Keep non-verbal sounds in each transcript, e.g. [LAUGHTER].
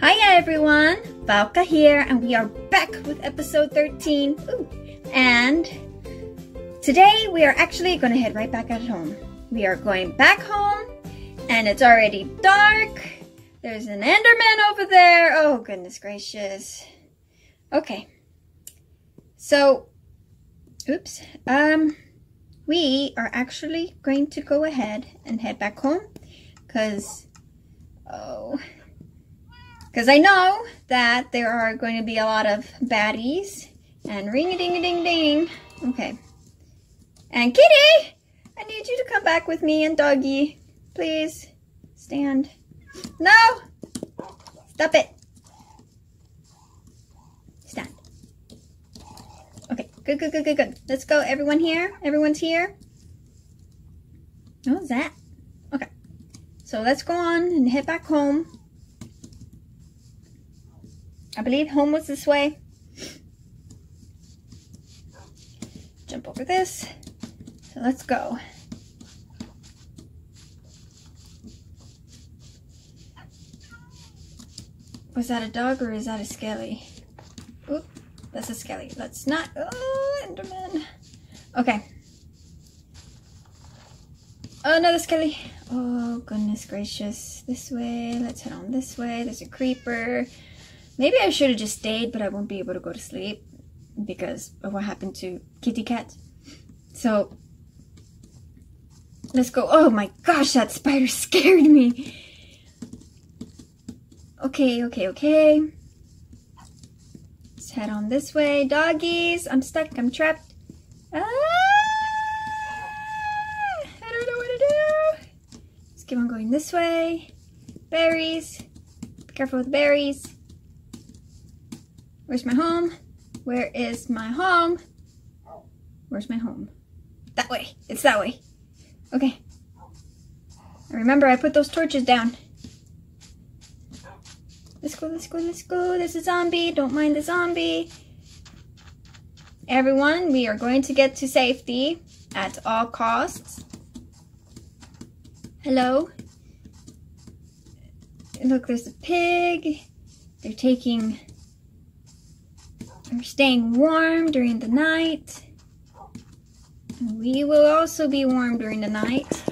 Hiya everyone, Valka here, and we are back with episode 13. Ooh. And today we are actually going to head right back at home. We are going back home, and it's already dark. There's an Enderman over there. Oh, goodness gracious. Okay. So, oops. Um, we are actually going to go ahead and head back home because, oh, because I know that there are going to be a lot of baddies and ring a ding a ding ding. Okay. And Kitty, I need you to come back with me and Doggy. Please stand. No! Stop it. Stand. Okay, good, good, good, good, good. Let's go. Everyone here? Everyone's here? What was that? Okay. So let's go on and head back home. I believe home was this way. Jump over this. So let's go. Was that a dog or is that a skelly? Oop, that's a skelly. Let's not. Oh, Enderman. Okay. Oh, another skelly. Oh, goodness gracious. This way. Let's head on this way. There's a creeper. Maybe I should have just stayed, but I won't be able to go to sleep because of what happened to Kitty Cat. So, let's go. Oh my gosh, that spider [LAUGHS] scared me. Okay, okay, okay. Let's head on this way. Doggies, I'm stuck, I'm trapped. Ah, I don't know what to do. Let's keep on going this way. Berries. Be careful with berries. Where's my home? Where is my home? Where's my home? That way. It's that way. Okay. Remember, I put those torches down. Let's go, let's go, let's go. There's a zombie. Don't mind the zombie. Everyone, we are going to get to safety at all costs. Hello? Look, there's a pig. They're taking we're staying warm during the night. We will also be warm during the night.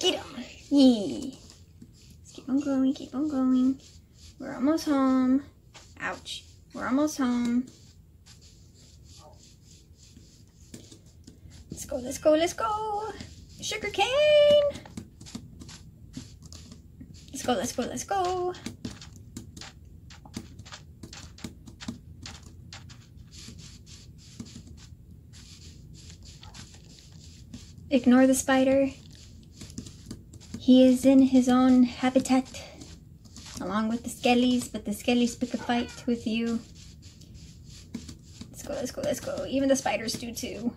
Get on. Yee. Let's keep on going, keep on going. We're almost home. Ouch. We're almost home. Let's go, let's go, let's go. Sugar cane. Let's go, let's go, let's go. Ignore the spider. He is in his own habitat, along with the skellies, but the skellies pick a fight with you. Let's go, let's go, let's go. Even the spiders do too.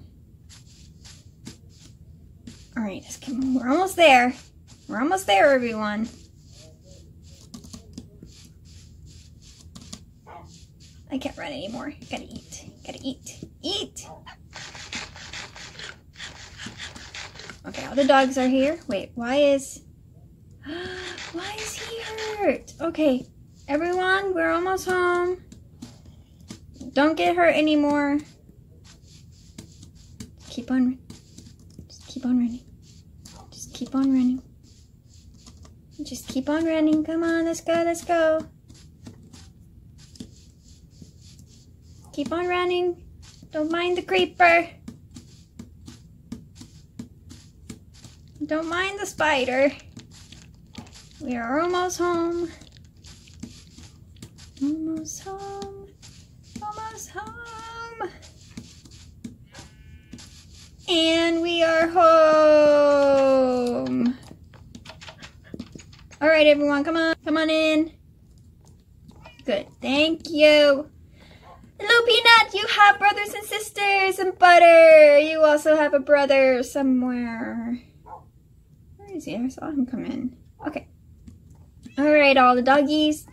Alright, we're almost there. We're almost there, everyone. I can't run anymore. Gotta eat. Gotta eat. Eat! Okay, all the dogs are here. Wait, why is... [GASPS] why is he hurt? Okay, everyone, we're almost home. Don't get hurt anymore. Keep on... Just keep on running. Just keep on running. Just keep on running. Come on, let's go, let's go. Keep on running. Don't mind the creeper. Don't mind the spider. We are almost home. Almost home. Almost home. And we are home. All right, everyone, come on. Come on in. Good. Thank you. Hello, Peanut. You have brothers and sisters and butter. You also have a brother somewhere he? I saw him come in. Okay. Alright, all the doggies.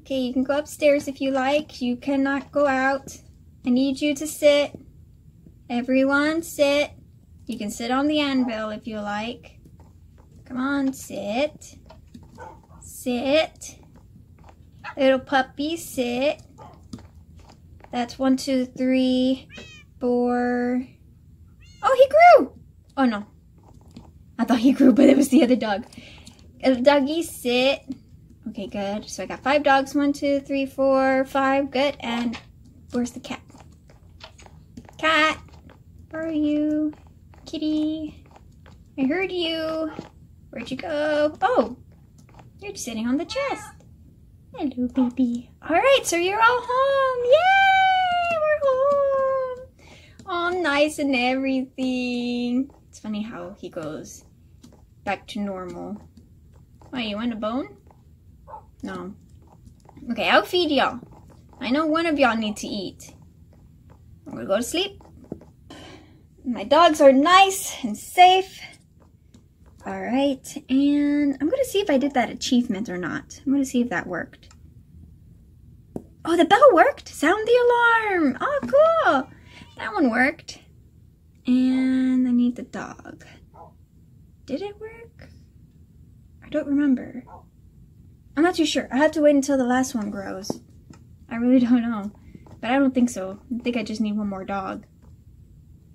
Okay, you can go upstairs if you like. You cannot go out. I need you to sit. Everyone, sit. You can sit on the anvil if you like. Come on, sit. sit. Little puppy, sit. That's one, two, three, four. Oh, he grew! Oh, no. I thought he grew, but it was the other dog. Little doggy, sit. Okay, good. So I got five dogs. One, two, three, four, five. Good. And where's the cat? Cat, where are you? Kitty, I heard you. Where'd you go? Oh, you're sitting on the chest. Hello, baby. All right, so you're all home. Yay, we're home. All nice and everything. It's funny how he goes back to normal. Why, you want a bone? No. Okay, I'll feed y'all. I know one of y'all need to eat. I'm gonna go to sleep. My dogs are nice and safe. All right, and I'm gonna see if I did that achievement or not. I'm gonna see if that worked. Oh, the bell worked. Sound the alarm. Oh, cool. That one worked. And I need the dog. Did it work? I don't remember. I'm not too sure. I have to wait until the last one grows. I really [LAUGHS] don't know. But I don't think so. I think I just need one more dog.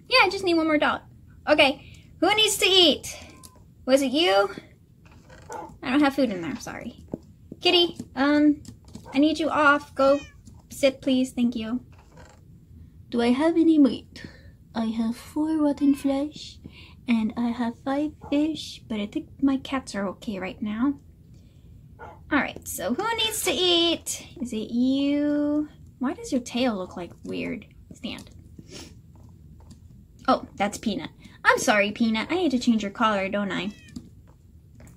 Yeah, I just need one more dog. Okay, who needs to eat? Was it you? I don't have food in there, sorry. Kitty, um, I need you off. Go sit, please. Thank you. Do I have any meat? I have four rotten flesh, and I have five fish, but I think my cats are okay right now. Alright, so who needs to eat? Is it you? Why does your tail look like weird? Stand. Oh, that's Peanut. I'm sorry, Peanut. I need to change your collar, don't I?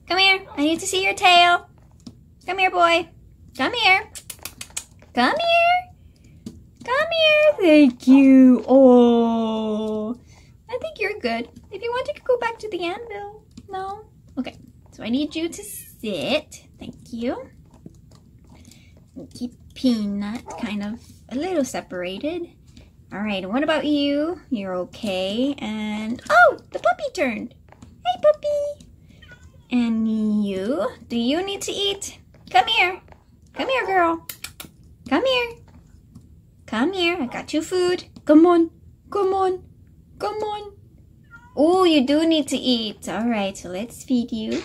Come here. I need to see your tail. Come here, boy. Come here. Come here. Come here. Thank you. Oh, you're good. If you want, you could go back to the anvil. No? Okay. So I need you to sit. Thank you. keep Peanut kind of a little separated. All right, what about you? You're okay. And, oh, the puppy turned. Hey, puppy. And you, do you need to eat? Come here. Come here, girl. Come here. Come here. I got you food. Come on. Come on. Come on. Oh, you do need to eat. All right, so let's feed you.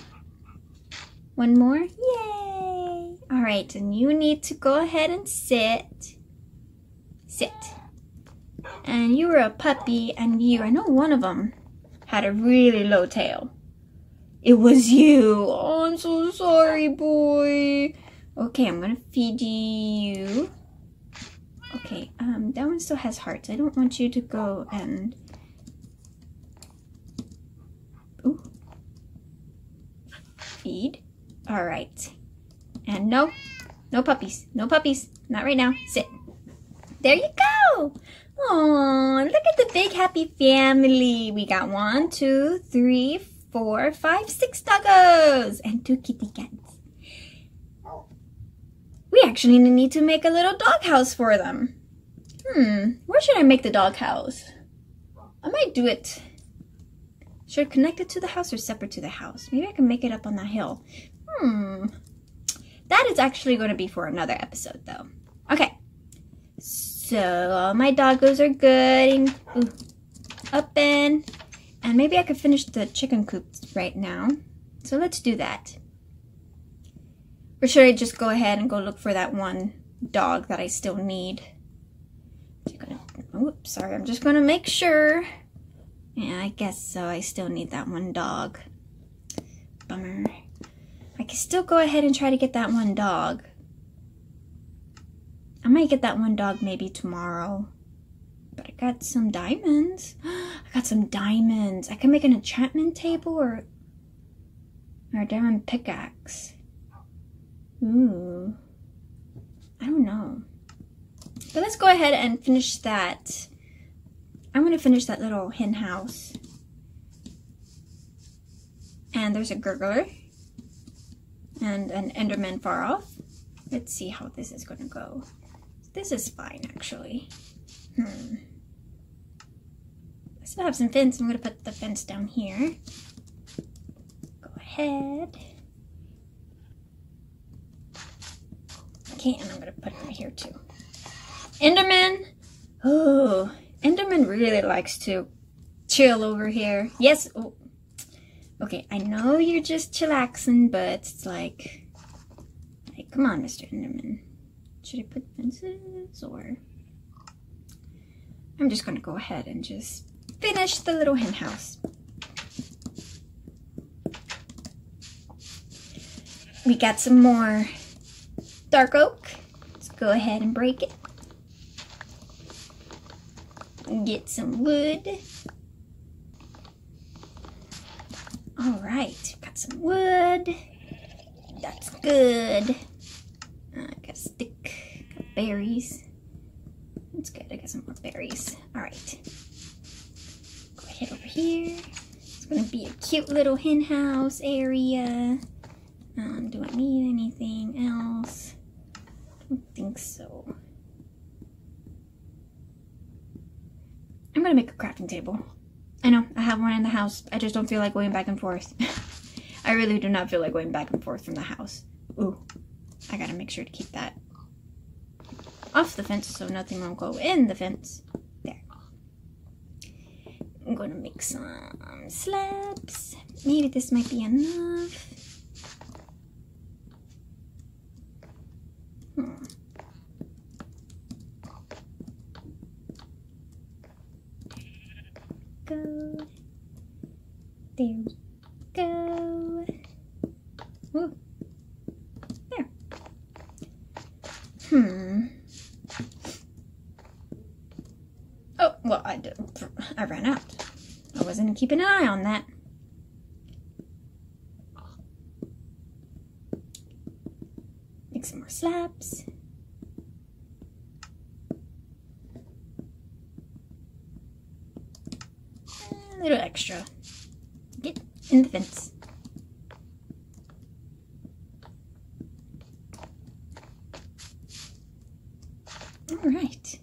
One more. Yay. All right, and you need to go ahead and sit. Sit and you were a puppy and you, I know one of them had a really low tail. It was you. Oh, I'm so sorry, boy. Okay, I'm gonna feed you. Okay, um, that one still has hearts. I don't want you to go and... Feed. All right. And no, no puppies. No puppies. Not right now. Sit. There you go. Oh, look at the big happy family. We got one, two, three, four, five, six doggos and two kitty cats. We actually need to make a little doghouse for them. Hmm, where should I make the doghouse? I might do it. Should connect it to the house or separate to the house? Maybe I can make it up on that hill. Hmm. That is actually going to be for another episode though. Okay. So all my doggos are good ooh, open. And maybe I could finish the chicken coop right now. So let's do that. Or should I just go ahead and go look for that one dog that I still need? Oops, sorry, I'm just gonna make sure. Yeah, I guess so. I still need that one dog. Bummer. I can still go ahead and try to get that one dog. I might get that one dog maybe tomorrow. But I got some diamonds. [GASPS] I got some diamonds. I can make an enchantment table or, or a diamond pickaxe. Ooh. I don't know. But let's go ahead and finish that. I'm going to finish that little hen house. And there's a gurgler. And an enderman far off. Let's see how this is going to go. This is fine, actually. Hmm. I still have some fence. I'm going to put the fence down here. Go ahead. Okay, and I'm gonna put it right here too. Enderman. Oh, Enderman really likes to chill over here. Yes. Oh. Okay, I know you're just chillaxing, but it's like, like, come on, Mr. Enderman. Should I put fences or? I'm just gonna go ahead and just finish the little hen house. We got some more dark oak. Let's go ahead and break it. Get some wood. All right, got some wood. That's good. Uh, I got a stick, got berries. That's good, I got some more berries. All right, go ahead over here. It's gonna be a cute little hen house area. Um, do I need anything else? I don't think so. I'm gonna make a crafting table. I know, I have one in the house. I just don't feel like going back and forth. [LAUGHS] I really do not feel like going back and forth from the house. Ooh, I gotta make sure to keep that off the fence so nothing will go in the fence. There. I'm gonna make some slabs. Maybe this might be enough. Hmm. Go. There we go. Ooh. There. Hmm. Oh, well, I, did, I ran out. I wasn't keeping an eye on that. Make some more slabs. A little extra. Get in the fence. All right.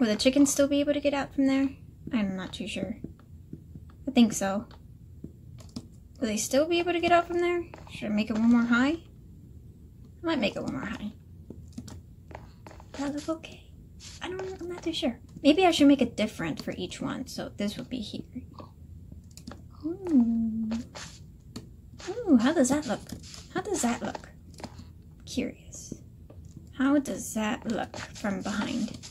Will the chickens still be able to get out from there? I'm not too sure. I think so. Will they still be able to get out from there? Should I make it one more high? I might make it one more high. That look okay? I don't know. I'm not too sure. Maybe I should make it different for each one. So this would be here. Ooh. Ooh, how does that look? How does that look? Curious. How does that look from behind?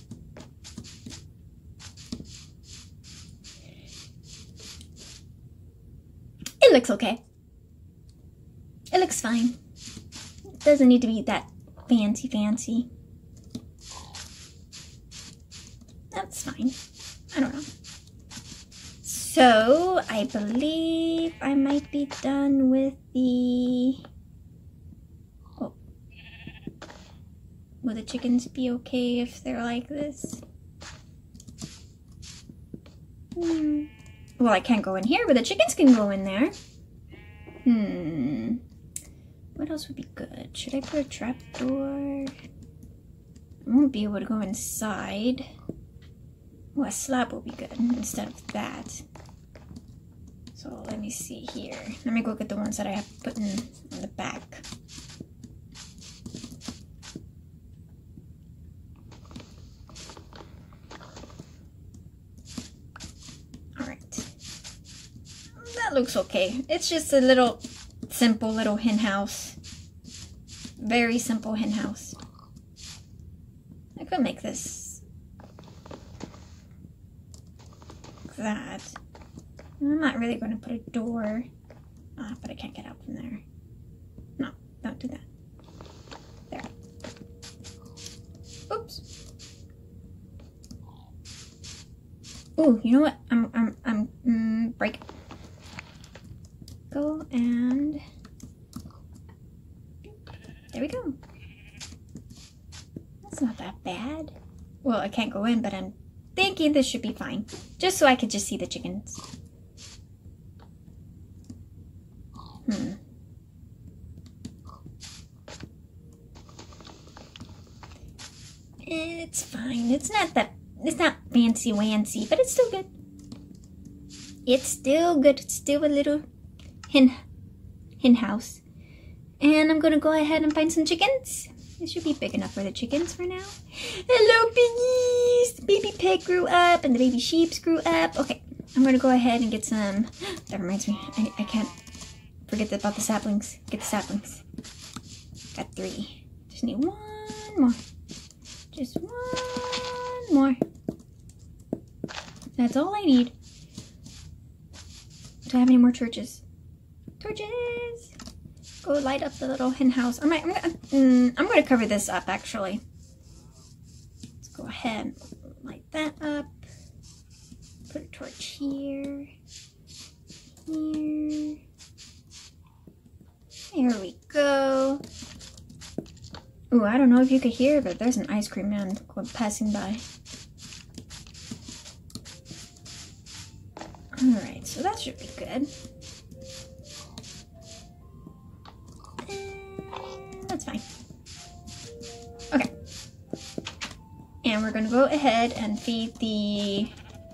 It looks okay. It looks fine. Doesn't need to be that fancy fancy. That's fine. I don't know. So, I believe I might be done with the... Oh. Will the chickens be okay if they're like this? Hmm. Well, I can't go in here, but the chickens can go in there. Hmm. What else would be good? Should I put a trapdoor? I won't be able to go inside. Oh, a slab will be good instead of that. So let me see here. Let me go get the ones that I have put in on the back. Alright. That looks okay. It's just a little simple little hen house. Very simple hen house. I could make this that. I'm not really going to put a door. Ah, but I can't get out from there. No, don't do that. There. Oops. Ooh, you know what? I'm, I'm, I'm, mm, break. Go and... There we go. That's not that bad. Well, I can't go in, but I'm thinking this should be fine. Just so I could just see the chickens. Hmm. It's fine. It's not that, it's not fancy wancy, but it's still good. It's still good. It's still a little hen, hen house. And I'm gonna go ahead and find some chickens. This should be big enough for the chickens for now. Hello, piggies! The baby pig grew up and the baby sheeps grew up. Okay, I'm gonna go ahead and get some. [GASPS] That reminds me, I, I can't forget about the saplings. Get the saplings. Got three. Just need one more. Just one more. That's all I need. Do I have any more torches? Torches! Go light up the little hen house. I'm, I'm, gonna, mm, I'm gonna cover this up actually. Let's go ahead light that up. Put a torch here. Here. Here we go. Ooh, I don't know if you could hear, but there's an ice cream man passing by. Alright, so that should be good. That's fine. Okay. And we're gonna go ahead and feed the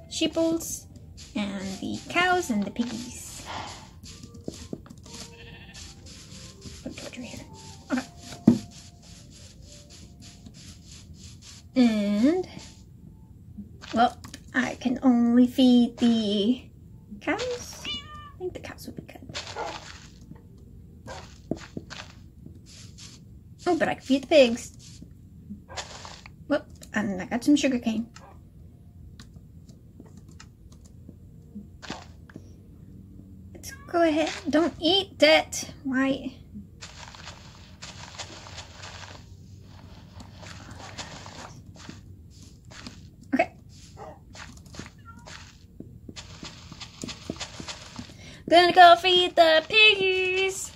sheeples and the cows and the piggies. Put a torch right here. Okay. And well, I can only feed the cows. I think the cows would be good. Oh, but I can feed the pigs. Whoop, and I got some sugar cane. Let's go ahead. Don't eat that. Why? Okay. Gonna go feed the piggies.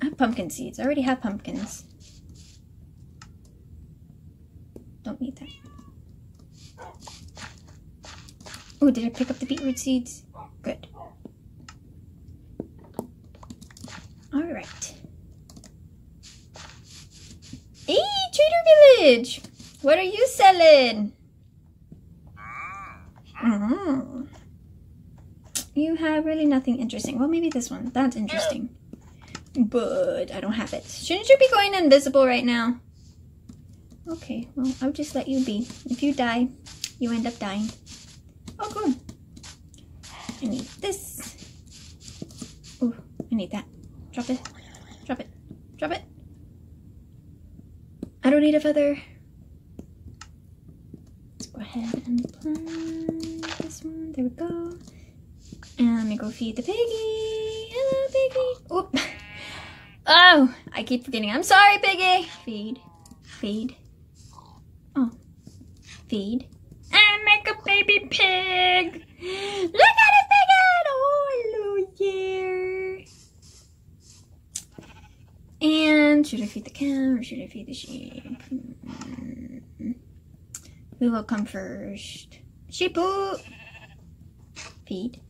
I have pumpkin seeds. I already have pumpkins. Don't need that. Oh, did I pick up the beetroot seeds? Good. Alright. Hey, Trader Village! What are you selling? Mm. You have really nothing interesting. Well, maybe this one. That's interesting. But I don't have it. Shouldn't you be going invisible right now? Okay, well, I'll just let you be. If you die, you end up dying. Oh, good. I need this. Oh, I need that. Drop it. Drop it. Drop it. I don't need a feather. Let's go ahead and plant this one. There we go. And let me go feed the piggy. Hello, piggy. Oop. Oh, [LAUGHS] Oh, I keep forgetting. I'm sorry, piggy. Feed. Feed. Oh. Feed. And make a baby pig. Look at it, piggy. Oh, hello. And should I feed the cow or should I feed the sheep? Who will come first? Sheep. Feed.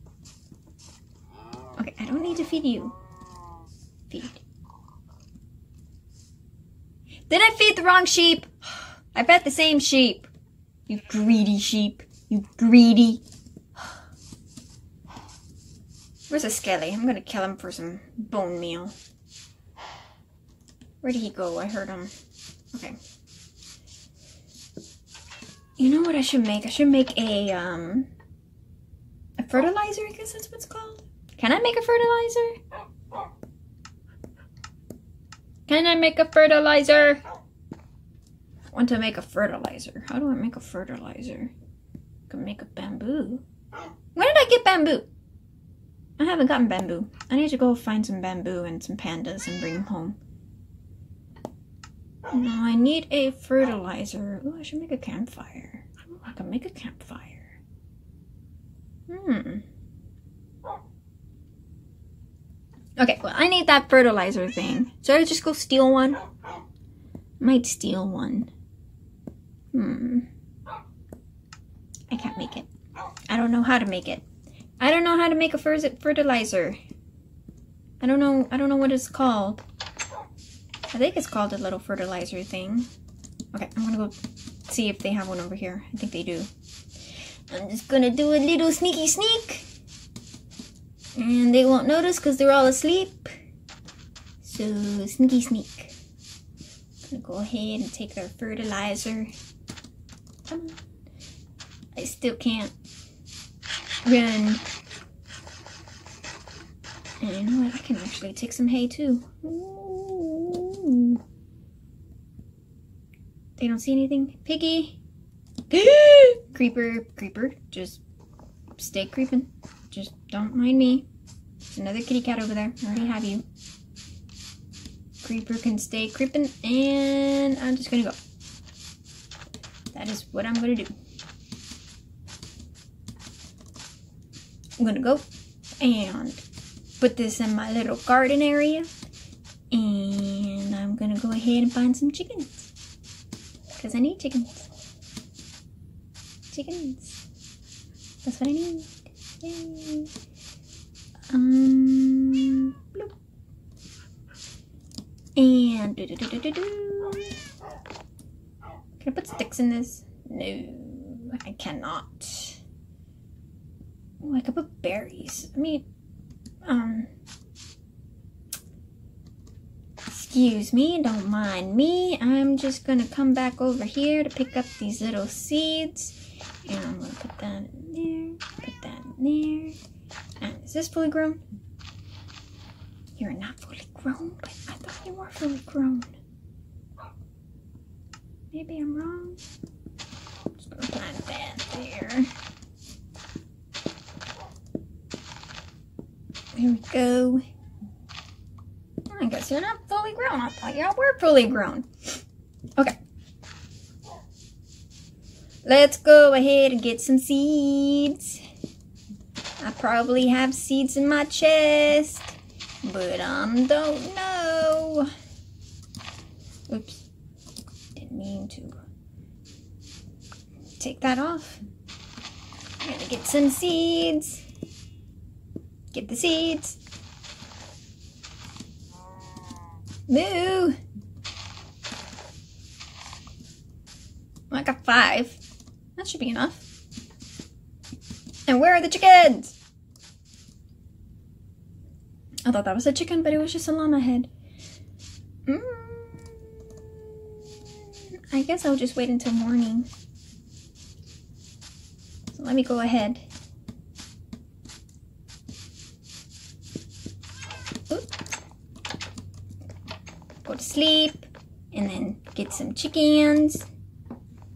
Okay, I don't need to feed you. Feed. Did I feed the wrong sheep? [SIGHS] I bet the same sheep. You greedy sheep. You greedy. [SIGHS] Where's a skelly? I'm gonna kill him for some bone meal. Where did he go? I heard him. Okay. You know what I should make? I should make a, um, a fertilizer, I guess that's what it's called. Can I make a fertilizer? Can I make a fertilizer? I want to make a fertilizer. How do I make a fertilizer? I can make a bamboo. When did I get bamboo? I haven't gotten bamboo. I need to go find some bamboo and some pandas and bring them home. No, I need a fertilizer. Oh, I should make a campfire. I can make a campfire. Hmm. Okay, well, I need that fertilizer thing. Should I just go steal one? Might steal one. Hmm. I can't make it. I don't know how to make it. I don't know how to make a fertilizer. I don't know. I don't know what it's called. I think it's called a little fertilizer thing. Okay, I'm gonna go see if they have one over here. I think they do. I'm just gonna do a little sneaky sneak. And they won't notice because they're all asleep. So sneaky sneak. Gonna go ahead and take their fertilizer. Come on. I still can't run. And you know what? I can actually take some hay too. Ooh. They don't see anything. Piggy! [GASPS] creeper, creeper, just stay creeping. Just don't mind me. Another kitty cat over there. I already have you. Creeper can stay creeping, and I'm just gonna go. That is what I'm gonna do. I'm gonna go and put this in my little garden area. And I'm gonna go ahead and find some chickens. Because I need chickens. Chickens. That's what I need. Um. And do, do, do, do, do. Can I put sticks in this? No, I cannot. Oh, I could put berries. I mean, um, excuse me, don't mind me. I'm just gonna come back over here to pick up these little seeds. And I'm gonna put that in there, put that in there. And is this fully grown? You're not fully grown, but I thought you were fully grown. Maybe I'm wrong. Just gonna plant that there. There we go. I guess you're not fully grown. I thought y'all were fully grown. Okay. Let's go ahead and get some seeds. I probably have seeds in my chest, but I um, don't know. Oops. Didn't mean to take that off. I'm gonna get some seeds. Get the seeds. Moo! I got five. That should be enough. And where are the chickens? I thought that was a chicken, but it was just a llama head. Mm. I guess I'll just wait until morning. So let me go ahead. Go to sleep and then get some chickens.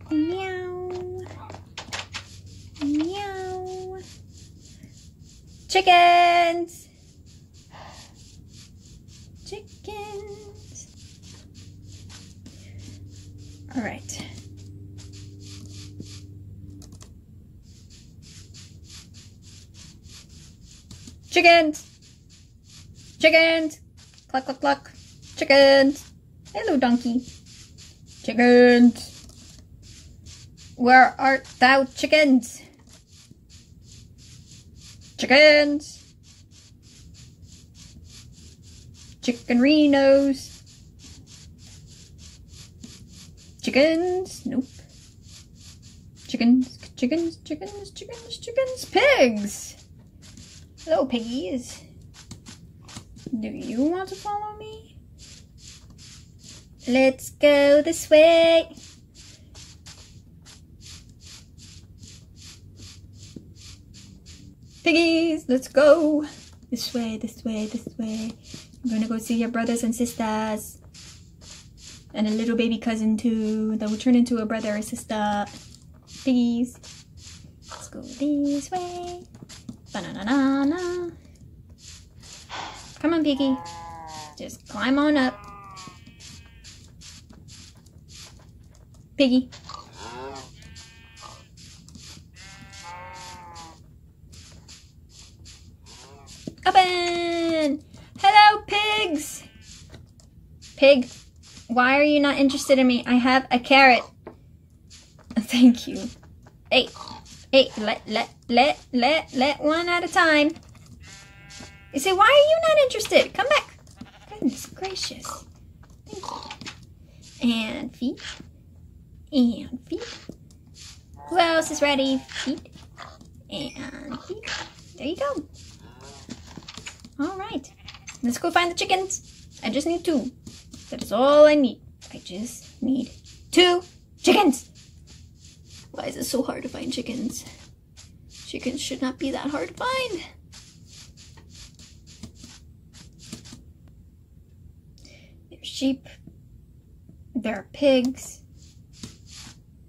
Meow. Chickens. Chickens. All right. Chickens. Chickens. Cluck, cluck, cluck. Chickens. Hello, donkey. Chickens. Where art thou, chickens? Chickens. Chicken Renos. Chickens. Nope. Chickens, chickens, chickens, chickens, chickens, pigs. Hello, piggies. Do you want to follow me? Let's go this way. Piggies, let's go. This way, this way, this way. I'm gonna go see your brothers and sisters. And a little baby cousin too. That will turn into a brother or sister. Piggies. Let's go this way. Banana. Come on, Piggy. Just climb on up. Piggy. Open! Hello, pigs! Pig, why are you not interested in me? I have a carrot. [LAUGHS] Thank you. Hey, hey, let, let, let, let, let one at a time. You say, why are you not interested? Come back. Goodness gracious. Thank you. And feet. And feet. Who else is ready? Feet. And feet. There you go. All right. Let's go find the chickens. I just need two. That is all I need. I just need two chickens. Why is it so hard to find chickens? Chickens should not be that hard to find. There's sheep. There are pigs.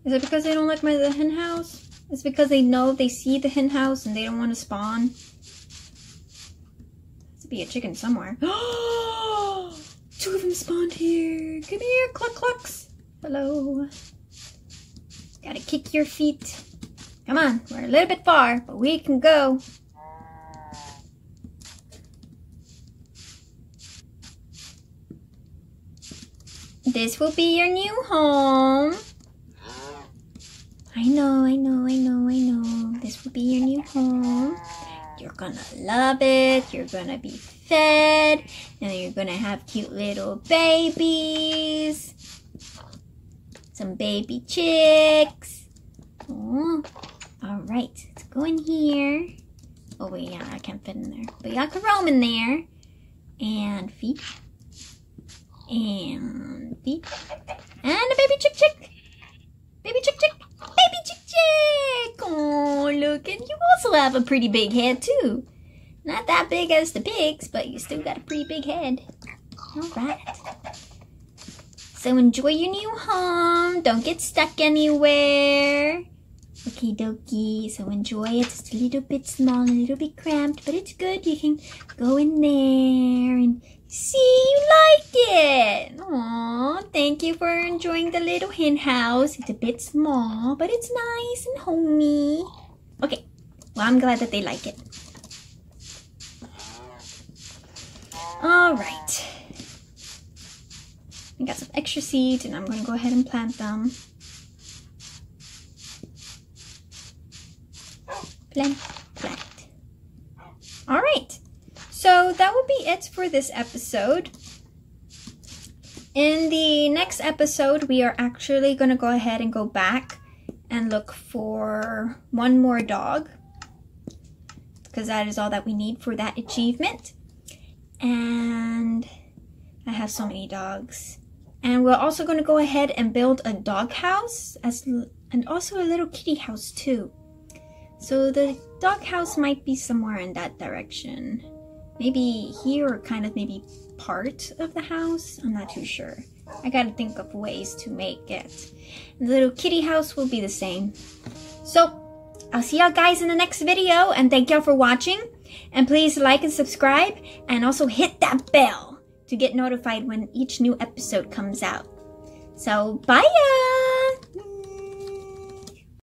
Is it because they don't like my the hen house? Is it because they know they see the hen house and they don't want to spawn? To be a chicken somewhere. [GASPS] Two of them spawned here. Come here, cluck clucks. Hello. Gotta kick your feet. Come on, we're a little bit far, but we can go. This will be your new home. I know, I know, I know, I know. This will be your new home. You're gonna love it. You're gonna be fed. And you're gonna have cute little babies. Some baby chicks. All right. Let's go in here. Oh wait, yeah, I can't fit in there. But y'all can roam in there. And feet. And feet. And a baby chick chick. Baby chick chick. Baby chick chick. Oh, look. And you also have a pretty big head too. Not that big as the pigs, but you still got a pretty big head. All right. So enjoy your new home. Don't get stuck anywhere. Okay, dokie. So enjoy it. It's a little bit small, a little bit cramped, but it's good. You can go in there and see you like it. Aw, thank you for enjoying the little hen house. It's a bit small, but it's nice and homey. Okay, well, I'm glad that they like it. All right. I got some extra seeds and I'm going to go ahead and plant them. Plant, plant. All right. So that will be it for this episode. In the next episode, we are actually going to go ahead and go back and look for one more dog because that is all that we need for that achievement. And I have so many dogs. And we're also going to go ahead and build a dog house as and also a little kitty house too. So the dog house might be somewhere in that direction. Maybe here or kind of maybe part of the house. I'm not too sure. I gotta think of ways to make it. The little kitty house will be the same. So I'll see y'all guys in the next video and thank y'all for watching. And please like and subscribe and also hit that bell to get notified when each new episode comes out. So bye y'all!